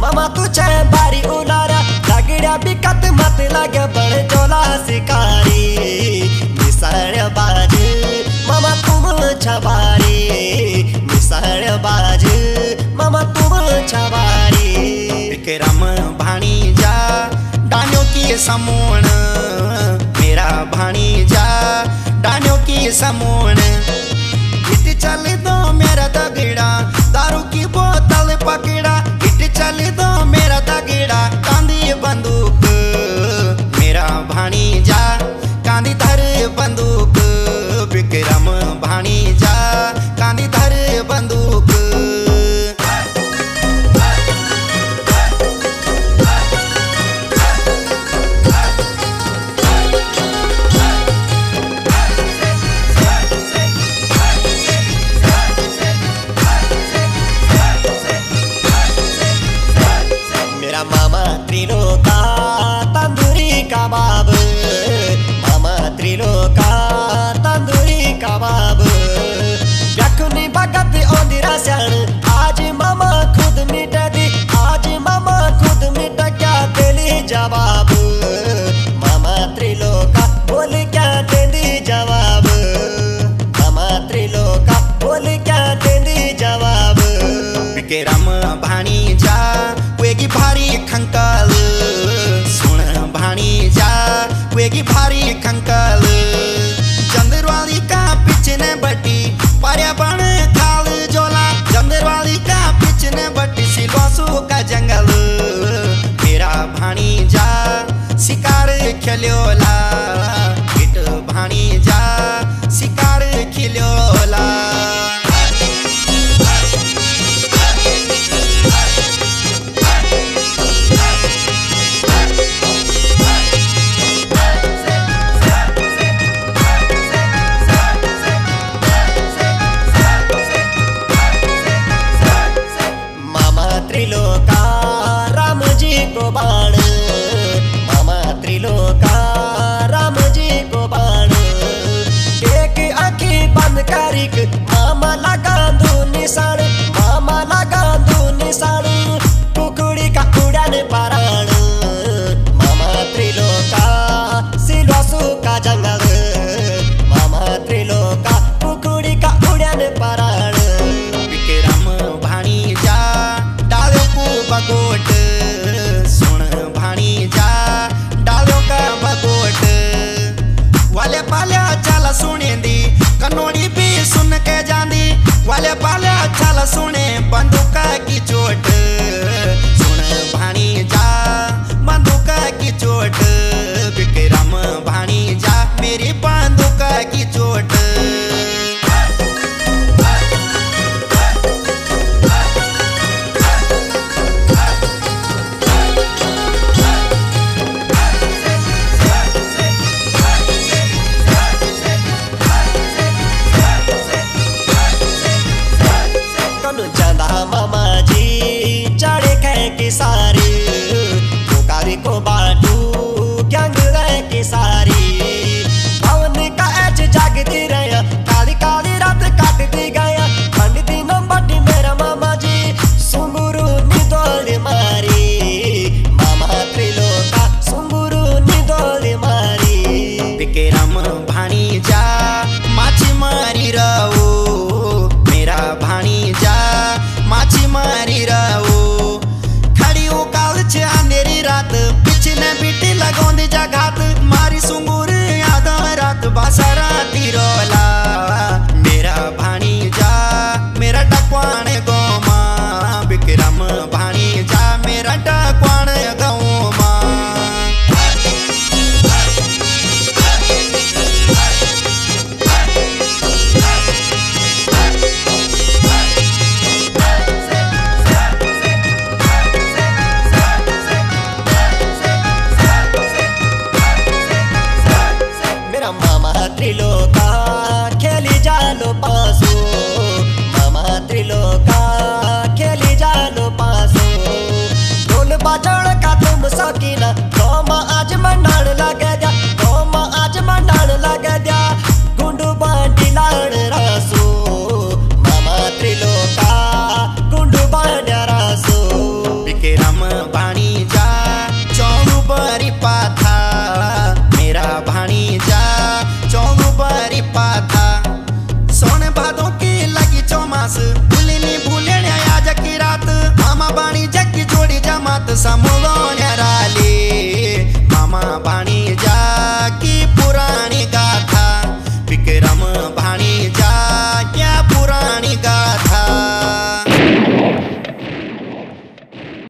मामा तुझे बारी उलारा लगड़ा बिकत मत लगे, बड़े जोला शिकारी। मिसर बाज मामा तुम छबारी। मिसर बाज मामा तुम छबारी। विक्रम भाणी जा, डानियों की समूण। मेरा भाणी जा, डानियों की समूण। चल दो मेरा दगड़ा दारू की बोतल पकड़ा कबाब मामा त्रिलोका तंदूरी कबाब यखनी भगत ओंदिरा स्याण आज मामा खुद मिट दी आज मामा खुद मिट क्या दिली जवाब मामा त्रिलोका बोल क्या देंदी जवाब मामा त्रिलोका बोल क्या देंदी जवाब विक्रम भाणी जा वेगी भारी खंकल वेगी भारी खंकल चंद्रवाली का पिछने बटी पर्यावरण खाल जोला चंद्रवाली का पिछने बटी सिलवासु का जंगल मेरा भाणी जा शिकार खेल्योला त्रिलोका राम जी को बाण मामा त्रिलोका राम जी को बाण एक आखी बंद करिक su ne bando que.